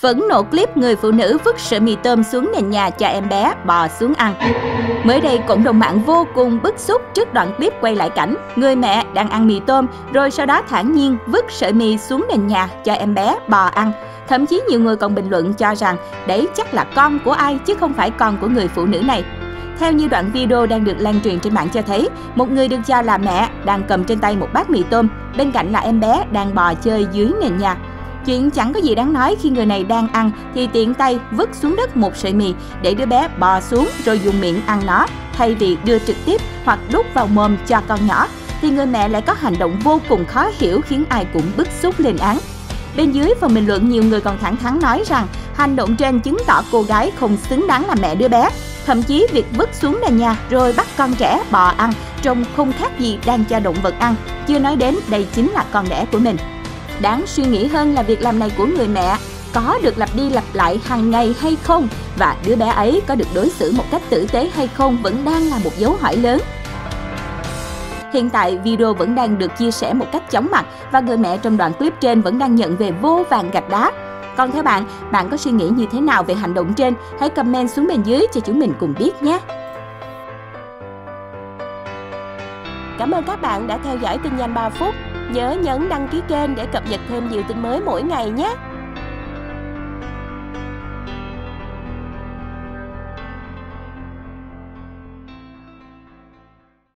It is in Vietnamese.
phẫn nộ clip người phụ nữ vứt sợi mì tôm xuống nền nhà cho em bé bò xuống ăn. Mới đây, cộng đồng mạng vô cùng bức xúc trước đoạn clip quay lại cảnh người mẹ đang ăn mì tôm rồi sau đó thản nhiên vứt sợi mì xuống nền nhà cho em bé bò ăn. Thậm chí nhiều người còn bình luận cho rằng đấy chắc là con của ai chứ không phải con của người phụ nữ này. Theo như đoạn video đang được lan truyền trên mạng cho thấy, một người được cho là mẹ đang cầm trên tay một bát mì tôm, bên cạnh là em bé đang bò chơi dưới nền nhà. Chuyện chẳng có gì đáng nói khi người này đang ăn thì tiện tay vứt xuống đất một sợi mì để đứa bé bò xuống rồi dùng miệng ăn nó thay vì đưa trực tiếp hoặc đút vào mồm cho con nhỏ thì người mẹ lại có hành động vô cùng khó hiểu khiến ai cũng bức xúc lên án. Bên dưới phần bình luận nhiều người còn thẳng thắn nói rằng hành động trên chứng tỏ cô gái không xứng đáng là mẹ đứa bé. Thậm chí việc vứt xuống nền nhà rồi bắt con trẻ bò ăn trông không khác gì đang cho động vật ăn, chưa nói đến đây chính là con đẻ của mình. Đáng suy nghĩ hơn là việc làm này của người mẹ có được lặp đi lặp lại hàng ngày hay không và đứa bé ấy có được đối xử một cách tử tế hay không vẫn đang là một dấu hỏi lớn. Hiện tại, video vẫn đang được chia sẻ một cách chóng mặt và người mẹ trong đoạn clip trên vẫn đang nhận về vô vàng gạch đá. Còn theo bạn, bạn có suy nghĩ như thế nào về hành động trên? Hãy comment xuống bên dưới cho chúng mình cùng biết nhé! Cảm ơn các bạn đã theo dõi tin nhanh 3 phút. Nhớ nhấn đăng ký kênh để cập nhật thêm nhiều tin mới mỗi ngày nhé.